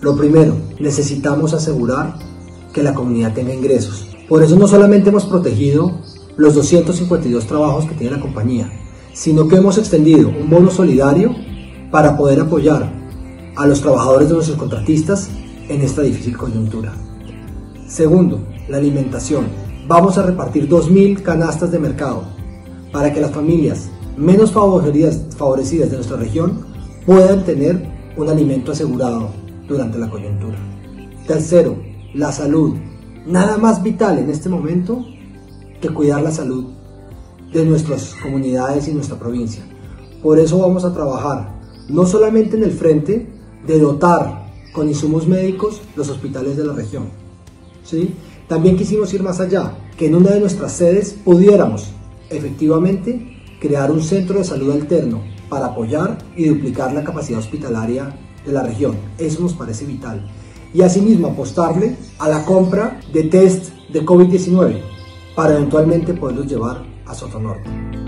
Lo primero, necesitamos asegurar que la comunidad tenga ingresos. Por eso no solamente hemos protegido los 252 trabajos que tiene la compañía, sino que hemos extendido un bono solidario para poder apoyar a los trabajadores de nuestros contratistas en esta difícil coyuntura. Segundo, la alimentación. Vamos a repartir 2.000 canastas de mercado para que las familias menos favorecidas de nuestra región puedan tener un alimento asegurado durante la coyuntura. Tercero, la salud. Nada más vital en este momento que cuidar la salud de nuestras comunidades y nuestra provincia. Por eso vamos a trabajar no solamente en el frente de dotar con insumos médicos los hospitales de la región. ¿sí? También quisimos ir más allá, que en una de nuestras sedes pudiéramos efectivamente crear un centro de salud alterno para apoyar y duplicar la capacidad hospitalaria de la región. Eso nos parece vital. Y asimismo apostarle a la compra de test de COVID-19 para eventualmente poderlos llevar a Sotonorte.